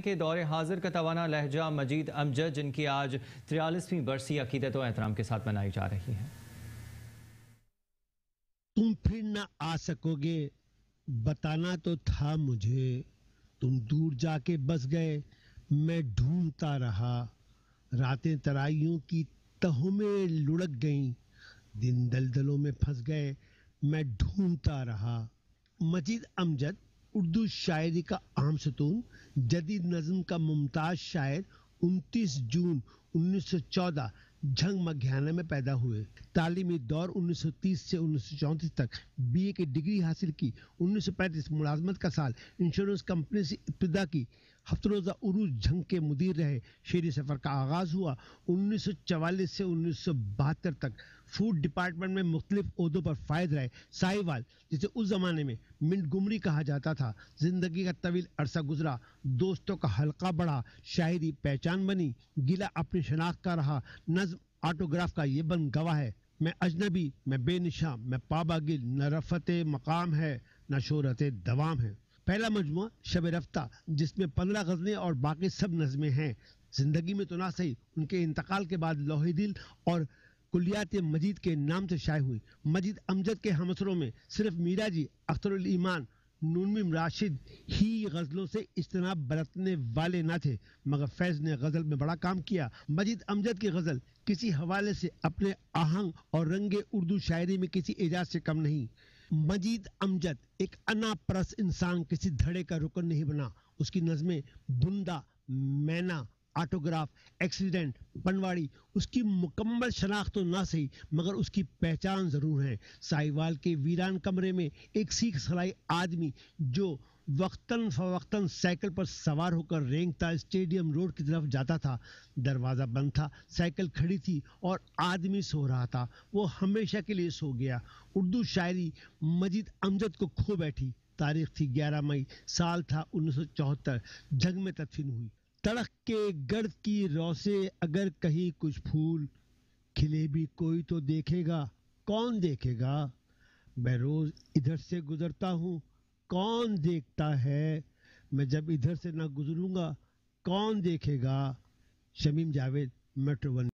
کے دور حاضر کا توانا لہجہ مجید امجد، جن کی آج تریالیسویں برسی عقیدت و احترام کے ساتھ منائی جا رہی ہے۔ تم پھر نہ آ سکو گے، بتانا تو تھا مجھے۔ تم دور جا کے بس گئے، میں ڈھونڈتا رہا۔ راتیں ترائیوں کی تہوں میں لڑک گئیں۔ دن دلدلوں میں پھنس گئے، میں ڈھونڈتا رہا۔ مجید امجد اردو شاعری کا اہم ستون، جدید نظم کا ممتاز شاعر انتیس جون انیس سو چودہ جھنگ مگھیانہ میں پیدا ہوئے۔ تعلیمی دور انیس سو تیس سے انیس سو چونتیس تک بی اے کی ڈگری حاصل کی۔ انیس سو پینتیس ملازمت کا سال انشورنس کمپنی سے ابتدا کی۔ ہفت روزہ عروج جھنگ کے مدیر رہے۔ شیری سفر کا آغاز ہوا۔ انیس سو چوالیس سے انیس سو بہتر تک فوڈ ڈپارٹمنٹ میں مختلف عہدوں پر فائد رہے۔ سائی وال جسے اس زمانے میں منٹ گمری کہا جاتا تھا، زندگی کا طویل عرصہ گزرا۔ دوستوں کا حلقہ بڑھا، شاعری پہچان بنی گلا اپنی شناخت کا رہا۔ نظم آٹوگراف کا یہ بن گواہ ہے۔ میں اجنبی، میں بے نشاں، میں پابا گل، نہ رفت مقام ہے، نہ شہرت دوام ہے۔ پہلا مجموعہ شب رفتہ، جس میں پندرہ غزلیں اور باقی سب نظمیں ہیں۔ زندگی میں تو نہ صحیح، ان کے انتقال کے بعد لوہی دل اور کلیات مجید کے نام سے شائع ہوئی مجید امجد کے ہمسروں میں صرف میرا جی اختر الایمان نونمیم راشد، ہی غزلوں سے اجتناب برتنے والے نہ تھے، مگر فیض نے غزل میں بڑا کام کیا۔ مجید امجد کی غزل کسی حوالے سے اپنے آہنگ اور رنگ اردو شاعری میں کسی اعجاز سے کم نہیں۔ مجید امجد، ایک انا پرس انسان، کسی دھڑے کا رکن نہیں بنا۔ اس کی نظمیں بندہ، مینا آٹوگراف، ایکسیڈنٹ، پنواڑی، اس کی مکمل شناخت تو نہ صحیح، مگر اس کی پہچان ضرور ہے۔ سائیوال کے ویران کمرے میں ایک سیکھ سلائی آدمی جو وقتاً فوقتاً سائیکل پر سوار ہو کر رینگتا اسٹیڈیم روڈ کی طرف جاتا تھا۔ دروازہ بند تھا، سائیکل کھڑی تھی اور آدمی سو رہا تھا۔ وہ ہمیشہ کے لیے سو گیا۔ اردو شاعری مجید امجد کو کھو بیٹھی۔ تاریخ تھی گیارہ مئی، سال تھا انیس سو چوہتر، جنگ میں تدفین ہوئی۔ تڑک کے گرد کی رو سے اگر کہیں کچھ پھول کھلے بھی کوئی تو دیکھے گا، کون دیکھے گا؟ میں روز ادھر سے گزرتا ہوں، کون دیکھتا ہے؟ میں جب ادھر سے نہ گزروں گا، کون دیکھے گا؟ Shamim Javed, metro one